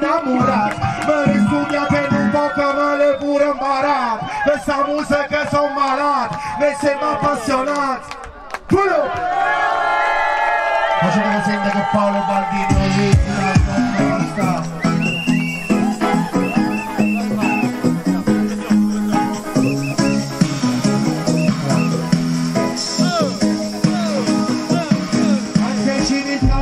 innamorat ma pe nu pot că mă pure pur în barat. Pe să amuză că sunt malat Vei se mă pasionați Ma ce ne sente con Paolo Baldino Ritmo, sta Anche Cinità